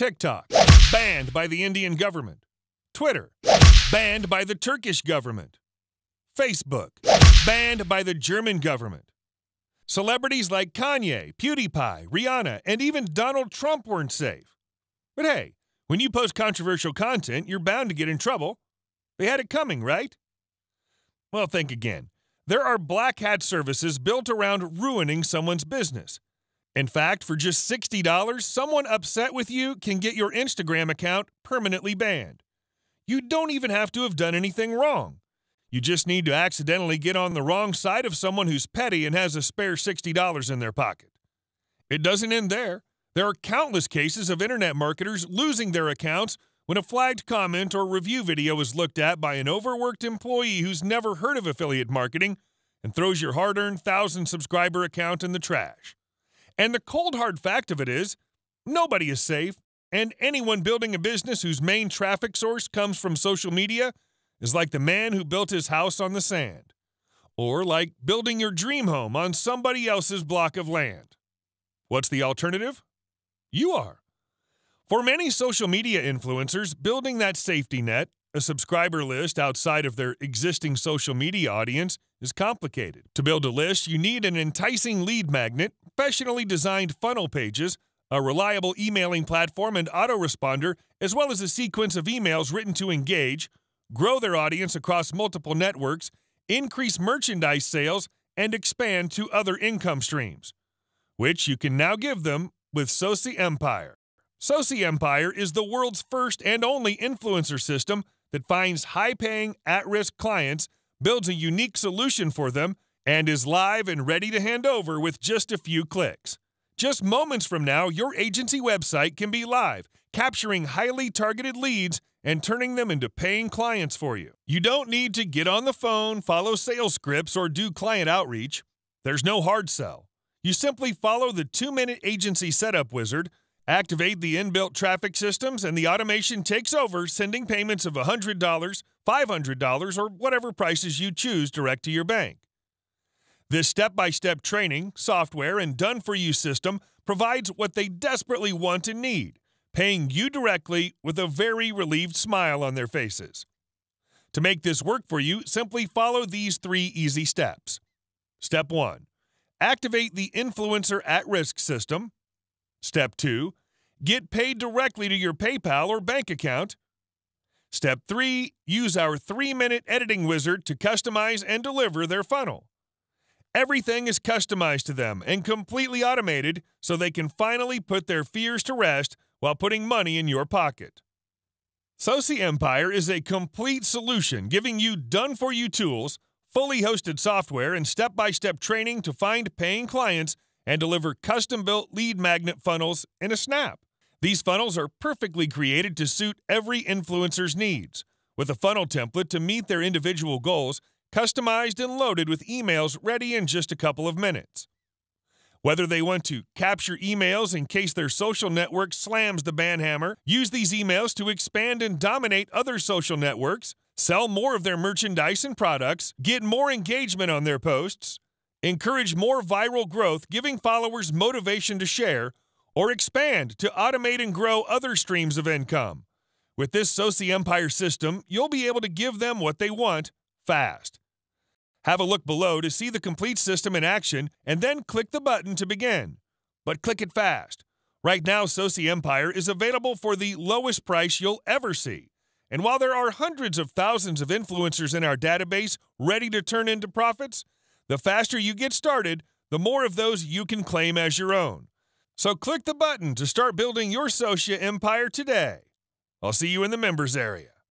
TikTok, banned by the Indian government. Twitter, banned by the Turkish government. Facebook, banned by the German government. Celebrities like Kanye, PewDiePie, Rihanna, and even Donald Trump weren't safe. But hey, when you post controversial content, you're bound to get in trouble. They had it coming, right? Well, think again. There are black hat services built around ruining someone's business. In fact, for just $60, someone upset with you can get your Instagram account permanently banned. You don't even have to have done anything wrong. You just need to accidentally get on the wrong side of someone who's petty and has a spare $60 in their pocket. It doesn't end there. There are countless cases of internet marketers losing their accounts when a flagged comment or review video is looked at by an overworked employee who's never heard of affiliate marketing and throws your hard earned thousand subscriber account in the trash. And the cold hard fact of it is nobody is safe, and anyone building a business whose main traffic source comes from social media is like the man who built his house on the sand, or like building your dream home on somebody else's block of land. What's the alternative? You are. For many social media influencers, building that safety net, a subscriber list outside of their existing social media audience, is complicated. To build a list, you need an enticing lead magnet, professionally designed funnel pages, a reliable emailing platform and autoresponder, as well as a sequence of emails written to engage, grow their audience across multiple networks, increase merchandise sales, and expand to other income streams, which you can now give them with Soci Empire. Soci Empire is the world's first and only influencer system that finds high paying, at risk clients, builds a unique solution for them, and is live and ready to hand over with just a few clicks. Just moments from now, your agency website can be live, capturing highly targeted leads and turning them into paying clients for you. You don't need to get on the phone, follow sales scripts, or do client outreach. There's no hard sell. You simply follow the two minute agency setup wizard, activate the inbuilt traffic systems, and the automation takes over, sending payments of $100, $500, or whatever prices you choose direct to your bank. This step by step training, software, and done for you system provides what they desperately want and need paying you directly with a very relieved smile on their faces. To make this work for you, simply follow these three easy steps. Step 1 Activate the Influencer at Risk system. Step 2 Get paid directly to your PayPal or bank account. Step 3 Use our three minute editing wizard to customize and deliver their funnel. Everything is customized to them and completely automated so they can finally put their fears to rest while putting money in your pocket. Soci Empire is a complete solution giving you done for you tools, fully hosted software, and step by step training to find paying clients and deliver custom built lead magnet funnels in a snap. These funnels are perfectly created to suit every influencer's needs, with a funnel template to meet their individual goals, customized and loaded with emails ready in just a couple of minutes. Whether they want to capture emails in case their social network slams the banhammer, use these emails to expand and dominate other social networks, sell more of their merchandise and products, get more engagement on their posts, encourage more viral growth, giving followers motivation to share, or expand to automate and grow other streams of income. With this Soci Empire system, you'll be able to give them what they want fast. Have a look below to see the complete system in action and then click the button to begin. But click it fast. Right now, Soci Empire is available for the lowest price you'll ever see. And while there are hundreds of thousands of influencers in our database ready to turn into profits, the faster you get started, the more of those you can claim as your own. So click the button to start building your Soci Empire today. I'll see you in the members area.